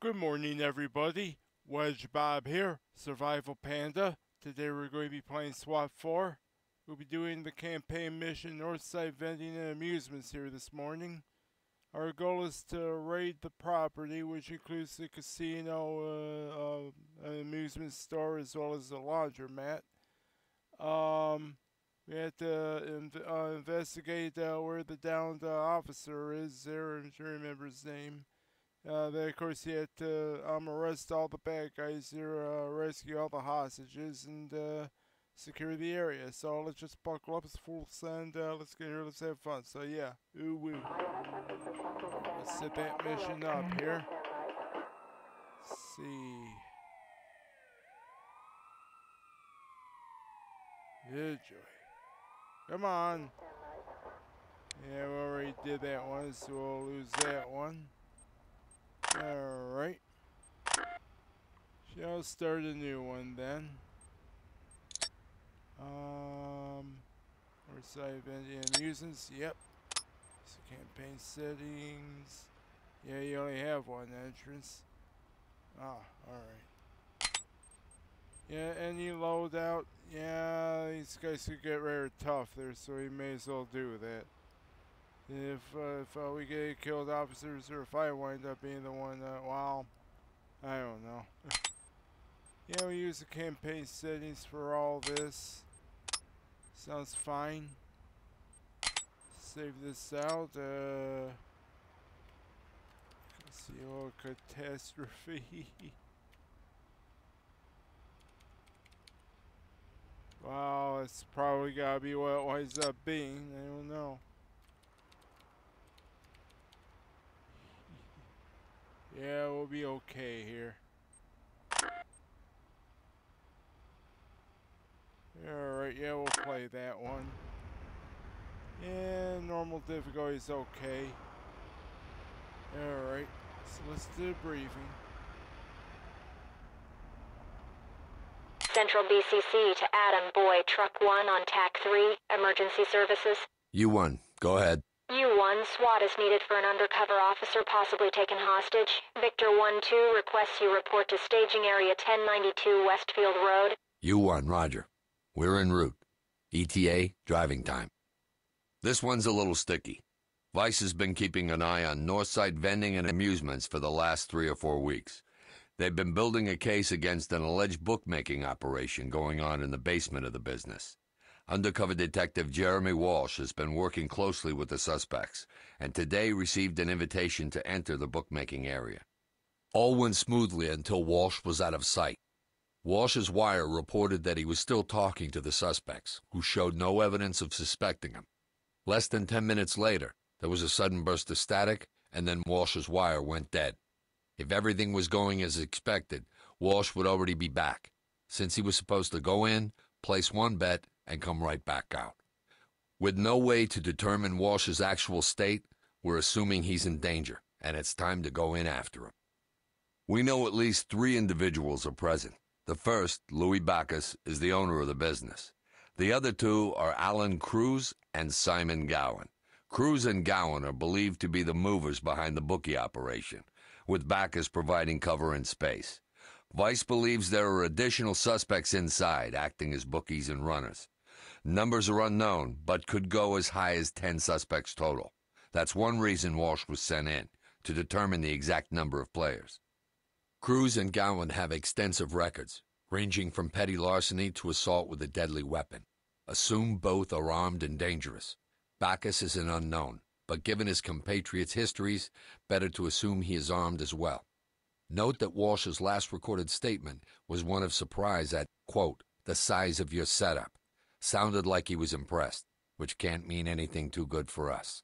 Good morning, everybody. Wedge Bob here, Survival Panda. Today we're going to be playing SWAT 4. We'll be doing the campaign mission Northside Vending and Amusements here this morning. Our goal is to raid the property, which includes the casino, uh, uh, an amusement store, as well as a laundromat. Um, we have to inv- uh, investigate uh, where the downed uh, officer is there, and I remember his name. Uh, then, of course, had to um, arrest all the bad guys here, uh, rescue all the hostages, and uh, secure the area. So let's just buckle up, it's full send, uh, let's get here, let's have fun. So yeah, ooh woo. Let's set that mission up here. Let's see. Good joy. Come on. Yeah, we already did that one, so we'll lose that one. Alright. Shall start a new one then. Um, or side Indian amusements. Yep. So campaign settings. Yeah, you only have one entrance. Ah, alright. Yeah, any loadout. Yeah, these guys could get rare tough there, so we may as well do that. If uh, if uh, we get killed officers, or if I wind up being the one that, well, I don't know. yeah, we use the campaign settings for all this. Sounds fine. Save this out. Uh, see what catastrophe. wow, it's probably gotta be what it winds up being. I don't know. Yeah, we'll be okay here. Alright, yeah, we'll play that one. Yeah, normal difficulty is okay. Alright, so let's do a briefing. Central BCC to Adam Boy, Truck 1 on TAC 3, Emergency Services. You won. Go ahead. U1, SWAT is needed for an undercover officer possibly taken hostage. Victor 1-2 requests you report to staging area 1092 Westfield Road. U-1, Roger. We're en route. ETA, driving time. This one's a little sticky. Vice has been keeping an eye on Northside vending and amusements for the last three or four weeks. They've been building a case against an alleged bookmaking operation going on in the basement of the business. Undercover Detective Jeremy Walsh has been working closely with the suspects and today received an invitation to enter the bookmaking area. All went smoothly until Walsh was out of sight. Walsh's wire reported that he was still talking to the suspects, who showed no evidence of suspecting him. Less than ten minutes later, there was a sudden burst of static, and then Walsh's wire went dead. If everything was going as expected, Walsh would already be back, since he was supposed to go in, place one bet, and come right back out. With no way to determine Walsh's actual state, we're assuming he's in danger, and it's time to go in after him. We know at least three individuals are present. The first, Louis Bacchus, is the owner of the business. The other two are Alan Cruz and Simon Gowan. Cruz and Gowan are believed to be the movers behind the bookie operation, with Bacchus providing cover and space. Vice believes there are additional suspects inside, acting as bookies and runners. Numbers are unknown, but could go as high as 10 suspects total. That's one reason Walsh was sent in, to determine the exact number of players. Cruz and Gowan have extensive records, ranging from petty larceny to assault with a deadly weapon. Assume both are armed and dangerous. Bacchus is an unknown, but given his compatriots' histories, better to assume he is armed as well. Note that Walsh's last recorded statement was one of surprise at, quote, the size of your setup. Sounded like he was impressed, which can't mean anything too good for us.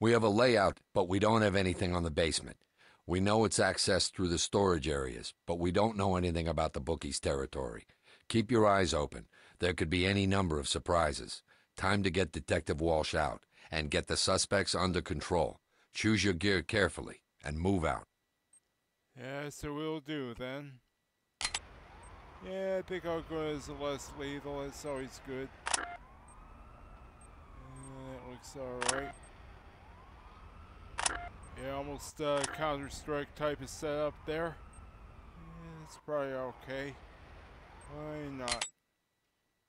We have a layout, but we don't have anything on the basement. We know it's accessed through the storage areas, but we don't know anything about the bookie's territory. Keep your eyes open. There could be any number of surprises. Time to get Detective Walsh out and get the suspects under control. Choose your gear carefully and move out. Yeah, so we'll do then. Yeah, I think go as less lethal. It's always good. Yeah, that looks alright. Yeah, almost uh, Counter Strike type of setup there. Yeah, it's probably okay. Why not?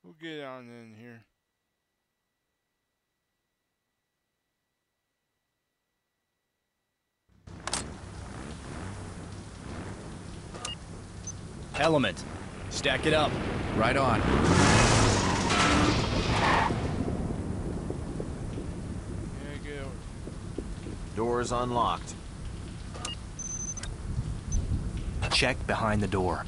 We'll get on in here. Element. Stack it up. Right on. Yeah, get over. Doors unlocked. Check behind the door.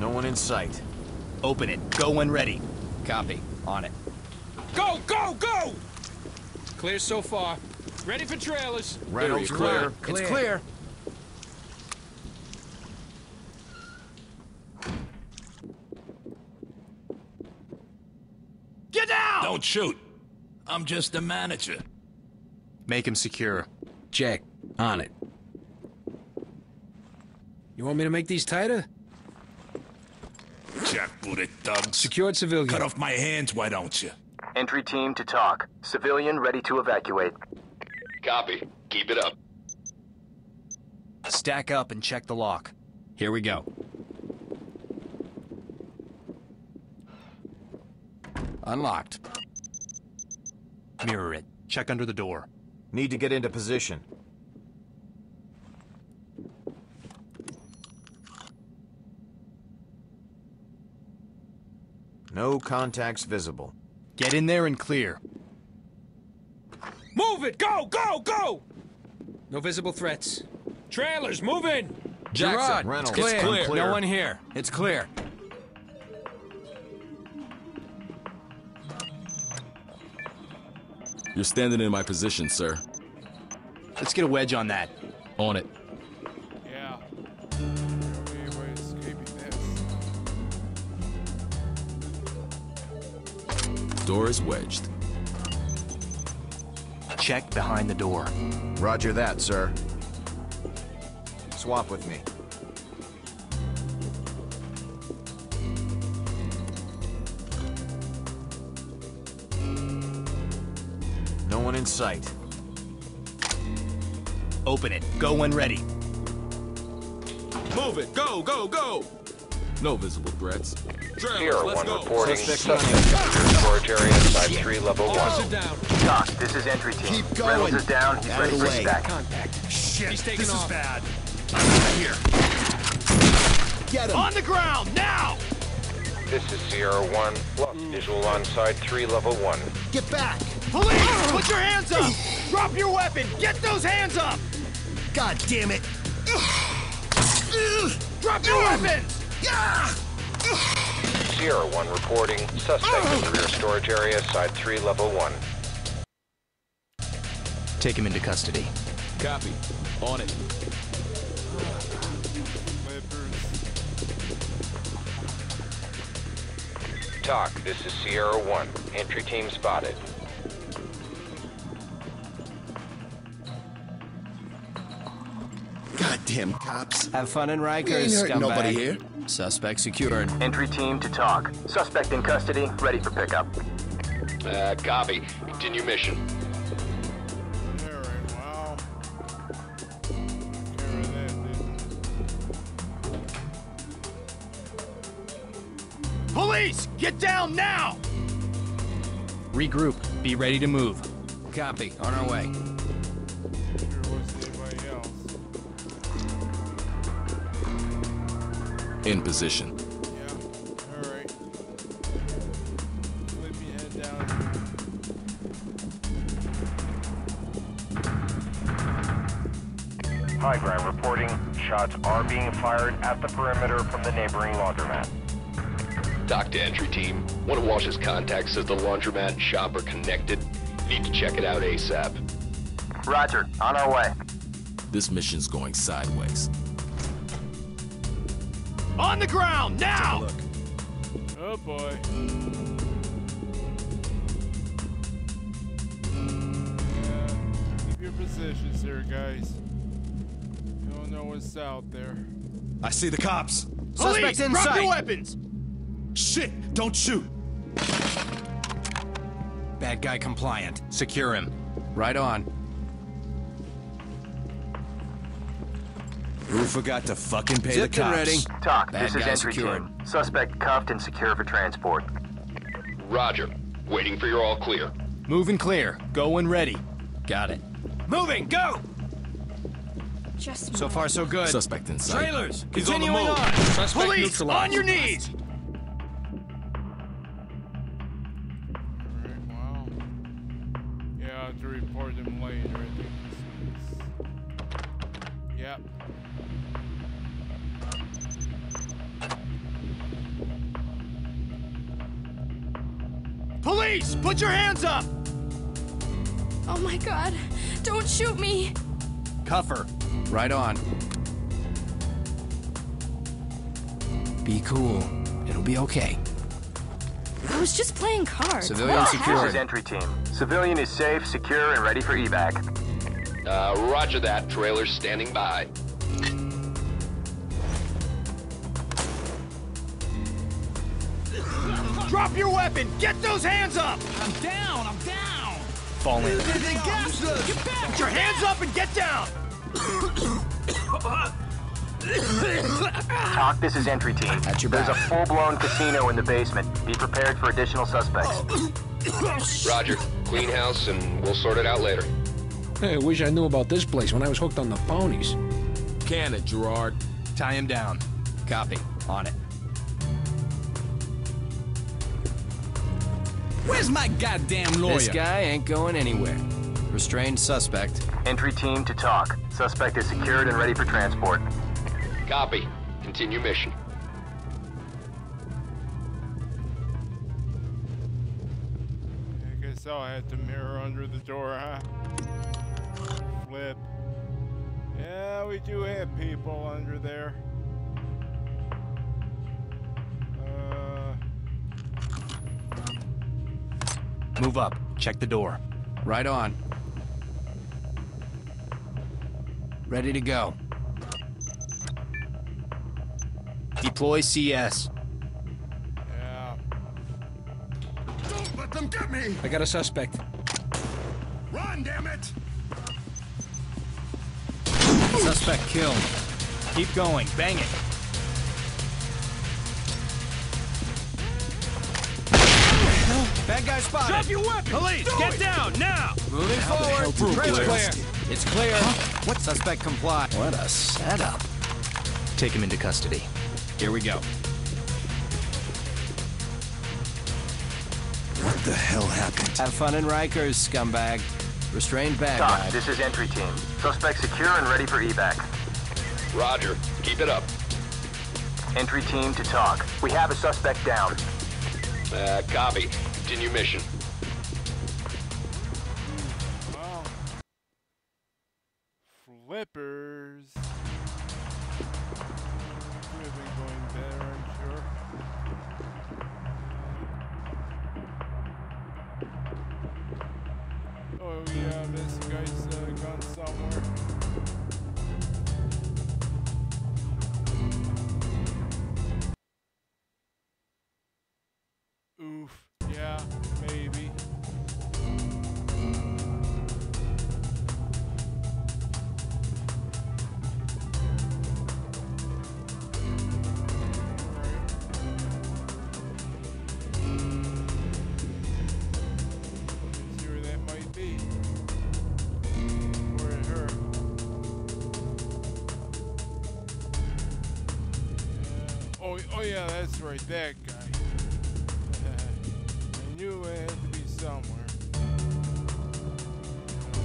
No one in sight. Open it. Go when ready. Copy. On it. Go, go, go! Clear so far. Ready for trailers. Reynolds clear. It's clear. Get down! Don't shoot. I'm just the manager. Make him secure. Check. On it. You want me to make these tighter? Jackbooted thugs. Secured civilian. Cut off my hands, why don't you? Entry team to TOC. Civilian ready to evacuate. Copy. Keep it up. Stack up and check the lock. Here we go. Unlocked. Mirror it. Check under the door. Need to get into position. No contacts visible. Get in there and clear. Move it! Go, go, go! No visible threats. Trailers, move in! Gerard, Reynolds, it's clear. it's unclear. No one here. It's clear. You're standing in my position, sir. Let's get a wedge on that. On it. Yeah. No way of escaping this. Door is wedged. Check behind the door. Roger that, sir. Swap with me. No one in sight. Open it. Go when ready. Move it! Go, go, go! No visible threats. Trailers, let's one go. reporting. Suspect Suspect in your storage area inside 3 level 1. Officer down. TOC. This is entry team. Keep going. Reynolds is down. He's Out ready of the for way. stack. Shit, He's taking this off. is bad. Here. Get him! On the ground, now! This is Sierra 1. Look, hmm. visual on side 3 level 1. Get back! Police! Put your hands up! Drop your weapon! Get those hands up! God damn it! Drop your weapons! Sierra 1 reporting. Suspect in the rear storage area side 3 level 1. Take him into custody. Copy. On it. TOC, this is Sierra 1. Entry team spotted. Goddamn cops. Have fun in Rikers, Ain't hurt scumbag. nobody here. Suspect secured. Entry team to TOC. Suspect in custody. Ready for pickup. Uh, copy. Continue mission. Alright, well. Care of that, didn't Police! Get down now! Regroup. Be ready to move. Copy. On our way. In position. Yeah. Alright. Let me head down. High ground reporting. Shots are being fired at the perimeter from the neighboring laundromat. TOC to entry team. One of Walsh's contacts says the laundromat and shop are connected. Need to check it out ASAP. Roger. On our way. This mission's going sideways. On the ground, now! Oh boy. Yeah, keep your positions there, guys. You don't know what's out there. I see the cops. Police! Suspect in Drop sight. your weapons! Shit! Don't shoot! Bad guy compliant. Secure him. Right on. Who forgot to fucking pay Zipped the and cops? ready. TOC, Bad this is entry secured. team. Suspect cuffed and secure for transport. Roger. Waiting for your all clear. Moving clear. Go Going ready. Got it. Moving, go! Just So far, so good. Suspect in sight. Trailers, He's on continuing move. on. Suspect Police, neutralized. on your knees! Alright, well. Yeah, I'll have to report him later. Police! Put your hands up! Oh my god. Don't shoot me. Cuff her. Right on. Be cool. It'll be okay. I was just playing cards. Civilian What This is entry team. Civilian is safe, secure, and ready for evac. Uh, roger that. Trailer's standing by. Drop your weapon! Get those hands up! I'm down, I'm down! Fall in. They gassed us! Get back! Put your hands up and get down! TOC, this is entry team. At your There's a full-blown casino in the basement. Be prepared for additional suspects. Oh. Roger. Clean house, and we'll sort it out later. Hey, I wish I knew about this place when I was hooked on the ponies. Can it, Gerard? Tie him down. Copy. On it. Where's my goddamn lawyer? This guy ain't going anywhere. Restrained suspect. Entry team to TOC. Suspect is secured and ready for transport. Copy. Continue mission. I guess I'll have to mirror under the door, huh? Flip. Yeah, we do have people under there. Move up. Check the door. Right on. Ready to go. Deploy CS. yeah. Don't let them get me! I got a suspect. Run, damn it! Suspect killed. Keep going. Bang it. Bad guy spotted. Drop your weapon! Police, get down, now! Moving forward. hell Trailer's clear. It's clear. What? Suspect comply. What a setup. Take him into custody. Here we go. What the hell happened? Have fun in Rikers, scumbag. Restrained bad TOC, guy. this is entry team. Suspect secure and ready for evac. Roger. Keep it up. Entry team to TOC. We have a suspect down. Uh, copy. Continue mission. Yeah, right, that guy. I knew it had to be somewhere. Yeah.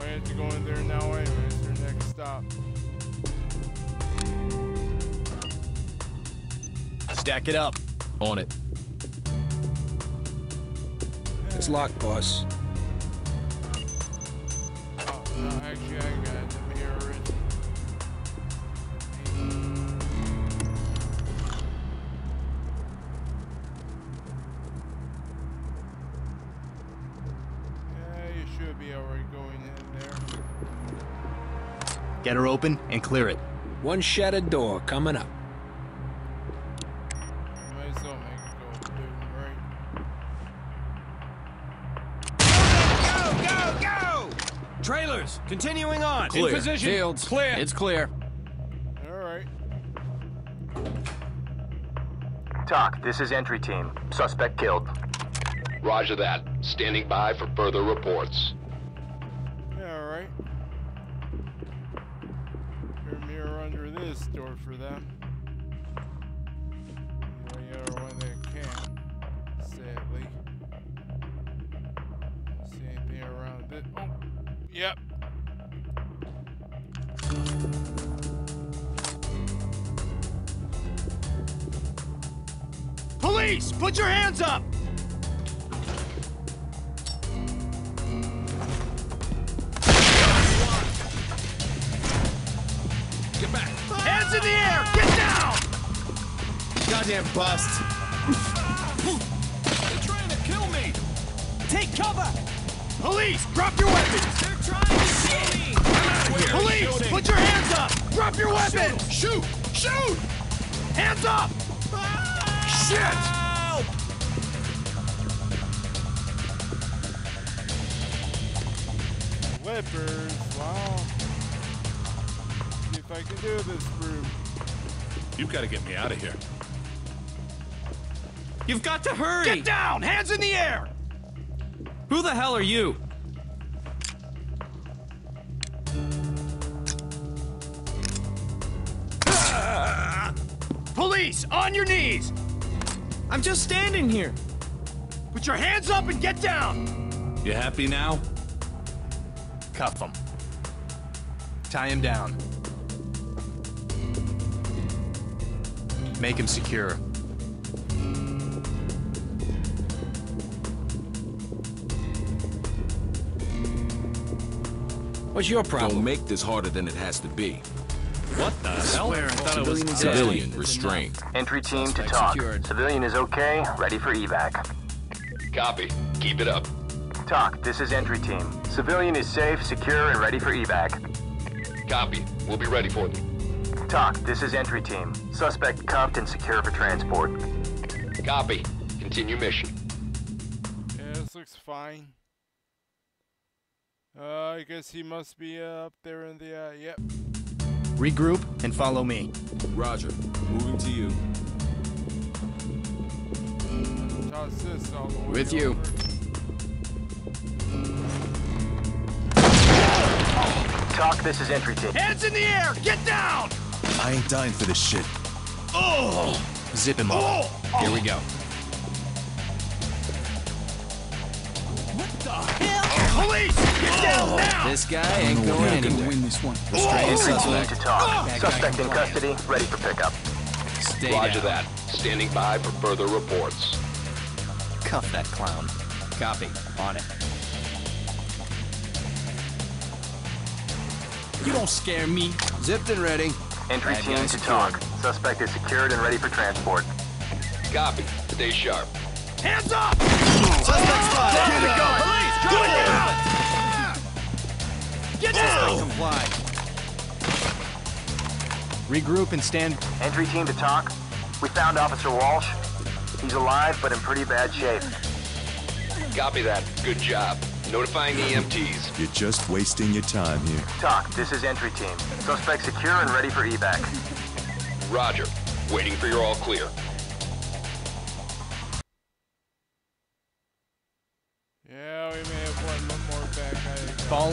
I have to go in there now anyway. It's their next stop. Stack it up. On it. It's locked, boss. Get her open and clear it. One shattered door coming up. Right? Trailers, continuing on. In position. Fields. Clear. It's clear. Alright. TOC, this is entry team. Suspect killed. Roger that. Standing by for further reports. For them. Can, sadly. Around it. Oh, yep. Police, put your hands up! Goddamn bust. They're trying to kill me. Take cover! Police, drop your weapons! They're trying to kill me. Police, shooting. put your hands up! Drop your weapons! Shoot! Shoot! Hands up! Shit! Help! Flippers. Wow. See if I can do this room. You've gotta get me out of here. You've got to hurry. Get down! Hands in the air! Who the hell are you? Police, on your knees! I'm just standing here. Put your hands up and get down! You happy now? Cuff him. Tie him down. Make him secure. What's your problem? Don't make this harder than it has to be. What the hell? I thought it was Civilian restrained. Entry team to TOC. Secured. Civilian is okay, ready for evac. Copy. Keep it up. TOC, this is entry team. Civilian is safe, secure, and ready for evac. Copy. We'll be ready for them. TOC, this is entry team. Suspect cuffed and secure for transport. Copy. Continue mission. Yeah, this looks fine. Uh, I guess he must be uh, up there in the, uh, yep. Regroup and follow me. Roger. Moving to you. Toss this all the way With you. over. TOC, this is entry team. Hands in the air! Get down! I ain't dying for this shit. Oh! Zip him up. Here we go. Police, get down oh. now! This guy ain't going anywhere. win this one. Restrain Entry team suspect. to TOC. Bad Suspect in custody, ready for pickup. Stay Roger down. that. Standing by for further reports. Cuff that clown. Copy. On it. You don't scare me. Zipped and ready. Entry Bad team to secured. TOC. Suspect is secured and ready for transport. Copy. Stay sharp. Hands up! Suspect spotted! Here we go! Police, do it now! Get down! Comply. Regroup and stand. Entry team to TOC. We found Officer Walsh. He's alive, but in pretty bad shape. Copy that. Good job. Notifying E EMTs. You're just wasting your time here. TOC. this is entry team. Suspect secure and ready for evac. Roger. Waiting for your all clear.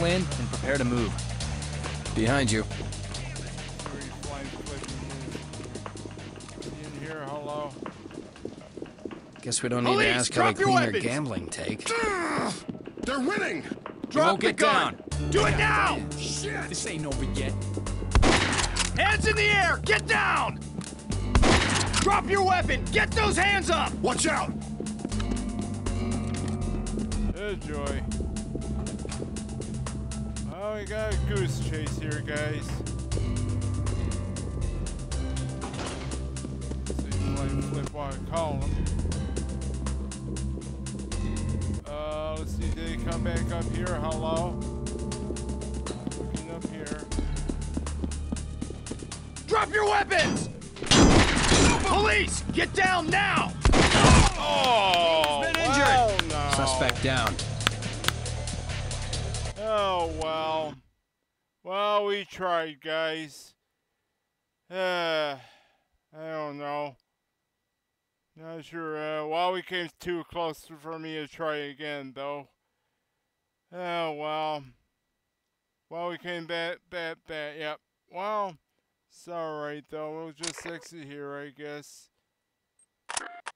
Think. Fall in and prepare to move. Behind you. Three flying flipping in. In here, hello. Guess we don't need to Police, to ask ask how how they they drop your clean clean their their gambling take. They're winning! Drop won't the get gun! Do it now! Shit! This ain't over yet. Hands in the air! Get down! Drop your weapon! Get those hands up! Watch out! Good joy. Oh, we got a goose chase here, guys. Let's see, flying flip while I call him. Uh, let's see, did he come back up here? Hello? Looking up here. Drop your weapons! Police, get down now! Oh, He's been injured. well, no. Suspect down. Oh, well. Well, we tried, guys. Uh, I don't know. Not sure. Uh, well, we came too close for me to try again, though. Oh, well. Well, we came back, back, back. Yep. Well, it's alright, though. We'll just exit here, I guess.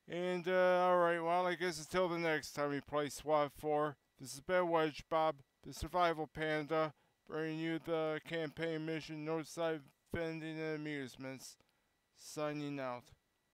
And, uh, alright, well, I guess until the next time we play SWAT 4, this has been Wedge Bob, the Survival Panda, bringing you the campaign mission Northside Vending and Amusements. Signing out.